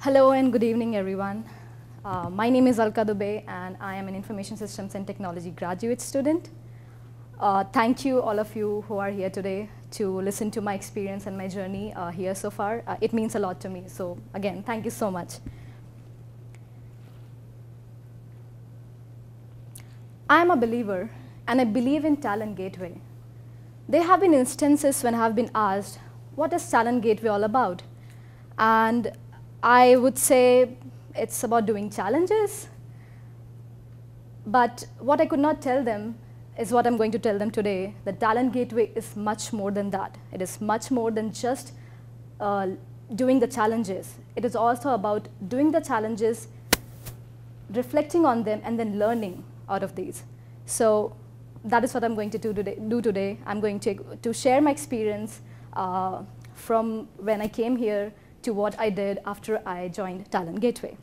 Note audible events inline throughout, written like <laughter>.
Hello and good evening, everyone. Uh, my name is Alka Dubey, and I am an Information Systems and Technology graduate student. Uh, thank you, all of you who are here today, to listen to my experience and my journey uh, here so far. Uh, it means a lot to me. So, again, thank you so much. I am a believer, and I believe in Talent Gateway. There have been instances when I have been asked, what is Talent Gateway all about? And I would say it's about doing challenges. But what I could not tell them is what I'm going to tell them today. The Talent Gateway is much more than that. It is much more than just uh, doing the challenges. It is also about doing the challenges, reflecting on them, and then learning out of these. So that is what I'm going to do today. Do today. I'm going to, to share my experience uh, from when I came here to what I did after I joined Talent Gateway.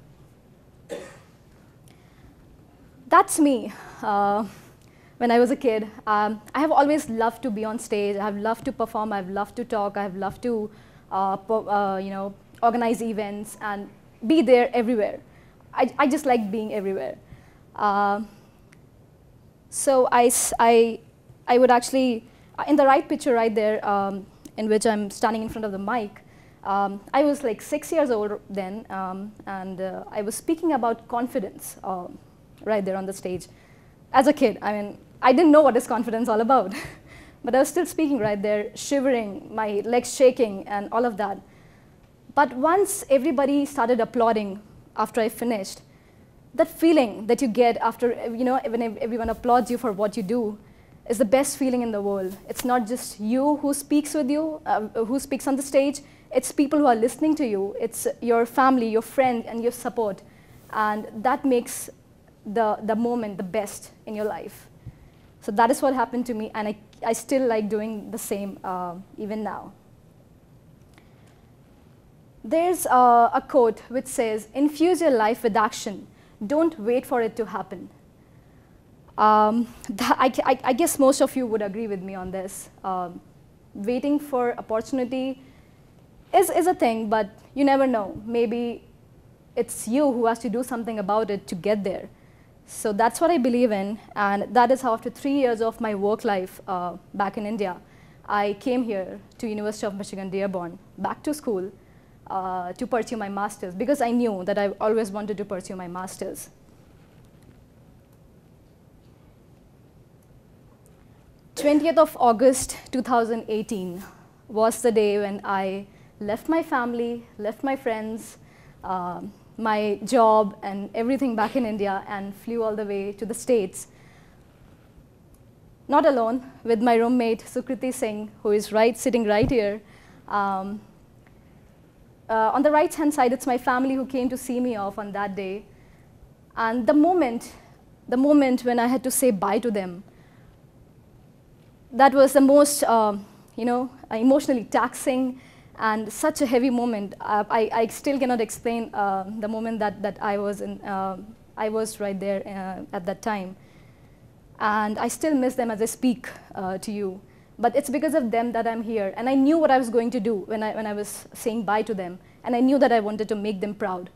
That's me. Uh, when I was a kid, um, I have always loved to be on stage. I've loved to perform. I've loved to talk. I've loved to, uh, uh, you know, organize events and be there everywhere. I, I just like being everywhere. Uh, so I, I, I would actually, uh, in the right picture right there, um, in which I'm standing in front of the mic, um, I was like six years old then, um, and uh, I was speaking about confidence uh, right there on the stage. As a kid, I mean, I didn't know what is confidence all about, <laughs> but I was still speaking right there, shivering, my legs shaking, and all of that. But once everybody started applauding after I finished, that feeling that you get after, you know, when everyone applauds you for what you do, is the best feeling in the world. It's not just you who speaks with you, uh, who speaks on the stage, it's people who are listening to you. It's your family, your friend, and your support. And that makes the, the moment the best in your life. So that is what happened to me, and I, I still like doing the same uh, even now. There's uh, a quote which says, infuse your life with action. Don't wait for it to happen. Um, <laughs> I, I, I, guess most of you would agree with me on this. Um, waiting for opportunity is, is a thing, but you never know. Maybe it's you who has to do something about it to get there. So that's what I believe in, and that is how after three years of my work life uh, back in India, I came here to University of Michigan Dearborn, back to school, uh, to pursue my master's, because I knew that I always wanted to pursue my master's. Twentieth of August, 2018 was the day when I left my family, left my friends, uh, my job and everything back in India and flew all the way to the States. Not alone, with my roommate Sukriti Singh, who is right, sitting right here. Um, uh, on the right hand side, it's my family who came to see me off on that day. And the moment, the moment when I had to say bye to them, that was the most, uh, you know, emotionally taxing and such a heavy moment. Uh, I, I still cannot explain uh, the moment that, that I, was in, uh, I was right there uh, at that time. And I still miss them as I speak uh, to you. But it's because of them that I'm here. And I knew what I was going to do when I, when I was saying bye to them. And I knew that I wanted to make them proud.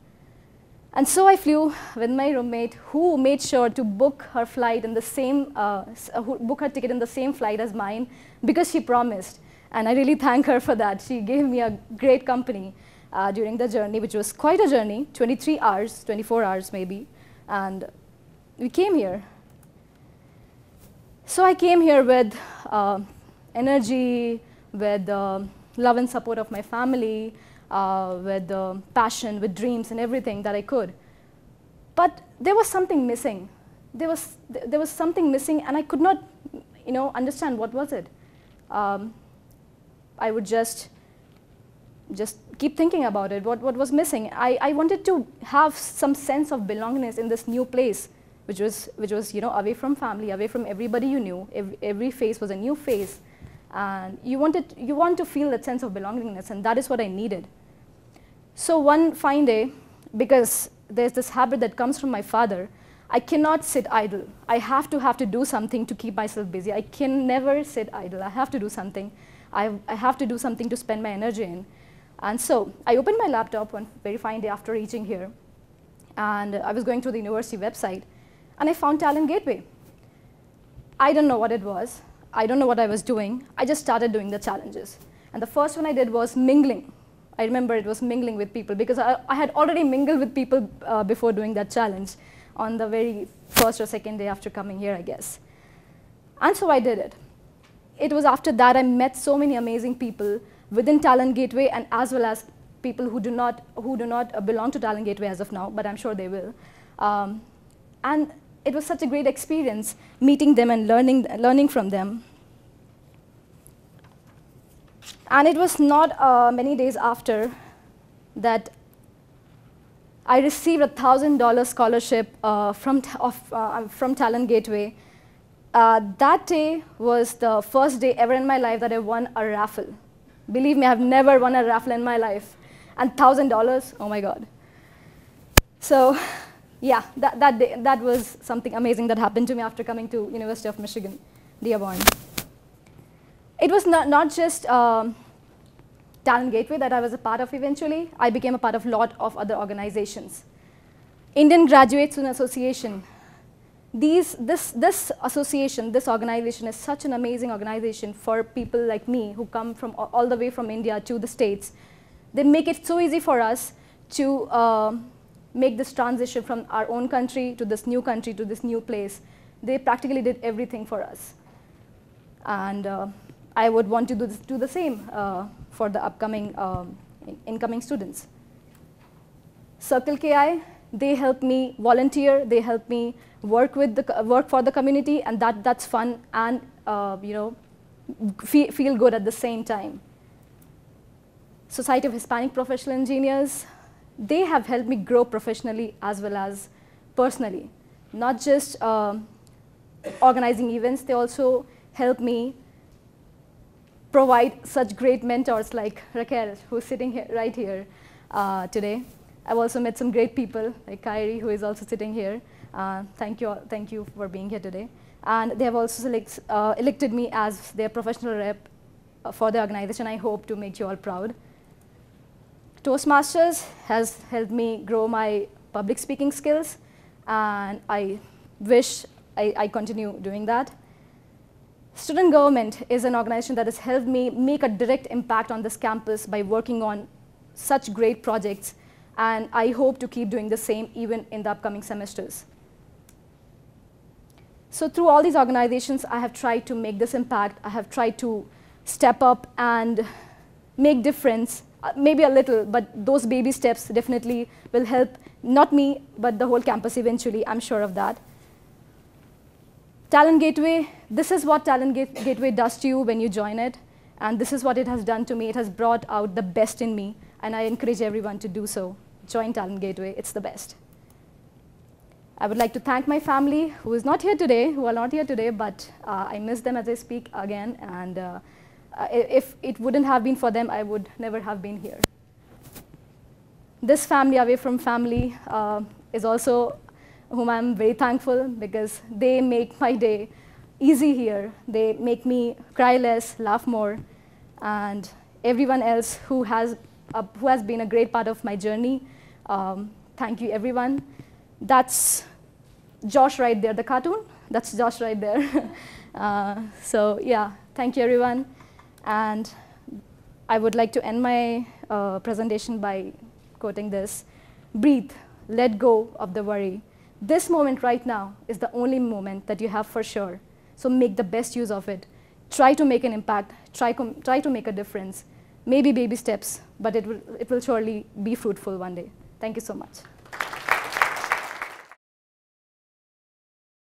And so I flew with my roommate, who made sure to book her flight in the same, book her ticket in the same flight as mine, because she promised. And I really thank her for that. She gave me a great company uh, during the journey, which was quite a journey, 23 hours, 24 hours maybe. And we came here. So I came here with uh, energy, with uh, love and support of my family, uh, with passion, with dreams and everything that I could. But there was something missing. There was, th there was something missing and I could not you know, understand what was it. Um, I would just just keep thinking about it, what, what was missing. I, I wanted to have some sense of belongingness in this new place, which was, which was you know, away from family, away from everybody you knew. Every, every face was a new face. And you, wanted, you want to feel that sense of belongingness, and that is what I needed. So one fine day, because there's this habit that comes from my father, I cannot sit idle. I have to have to do something to keep myself busy. I can never sit idle. I have to do something. I, I have to do something to spend my energy in. And so I opened my laptop one very fine day after reaching here, and I was going through the university website, and I found Talent Gateway. I don't know what it was. I don't know what I was doing. I just started doing the challenges. And the first one I did was mingling. I remember it was mingling with people because I, I had already mingled with people uh, before doing that challenge on the very first or second day after coming here, I guess. And so I did it. It was after that I met so many amazing people within Talent Gateway and as well as people who do not, who do not uh, belong to Talent Gateway as of now, but I'm sure they will. Um, and it was such a great experience meeting them and learning, learning from them. And it was not uh, many days after that I received a $1,000 scholarship uh, from, of, uh, from Talent Gateway. Uh, that day was the first day ever in my life that I won a raffle. Believe me, I've never won a raffle in my life. And $1,000, oh my God. So yeah, that, that, day, that was something amazing that happened to me after coming to University of Michigan, Dearborn it was not, not just um, Talent Gateway that I was a part of eventually. I became a part of a lot of other organizations. Indian Graduate Student Association. These, this, this association, this organization is such an amazing organization for people like me who come from all the way from India to the States. They make it so easy for us to uh, make this transition from our own country to this new country to this new place. They practically did everything for us. And uh, I would want to do, this, do the same uh, for the upcoming um, incoming students. Circle KI, they help me volunteer, they help me work with the work for the community, and that that's fun and uh, you know feel, feel good at the same time. Society of Hispanic Professional Engineers, they have helped me grow professionally as well as personally. Not just um, organizing events, they also help me provide such great mentors like Raquel, who's sitting here, right here uh, today. I've also met some great people like Kyrie, who is also sitting here. Uh, thank, you thank you for being here today. And they have also select, uh, elected me as their professional rep uh, for the organization. I hope to make you all proud. Toastmasters has helped me grow my public speaking skills, and I wish I, I continue doing that. Student Government is an organization that has helped me make a direct impact on this campus by working on such great projects, and I hope to keep doing the same even in the upcoming semesters. So through all these organizations, I have tried to make this impact. I have tried to step up and make difference, uh, maybe a little, but those baby steps definitely will help, not me, but the whole campus eventually, I'm sure of that. Talent Gateway, this is what Talent Gateway does to you when you join it. And this is what it has done to me. It has brought out the best in me. And I encourage everyone to do so. Join Talent Gateway. It's the best. I would like to thank my family, who is not here today, who are not here today, but uh, I miss them as I speak again. And uh, uh if it wouldn't have been for them, I would never have been here. This family, away from family, uh, is also whom I'm very thankful because they make my day easy here. They make me cry less, laugh more, and everyone else who has, uh, who has been a great part of my journey. Um, thank you, everyone. That's Josh right there, the cartoon. That's Josh right there. <laughs> uh, so yeah, thank you, everyone. And I would like to end my uh, presentation by quoting this. Breathe, let go of the worry. This moment right now is the only moment that you have for sure. So make the best use of it. Try to make an impact. Try, try to make a difference. Maybe baby steps, but it will, it will surely be fruitful one day. Thank you so much.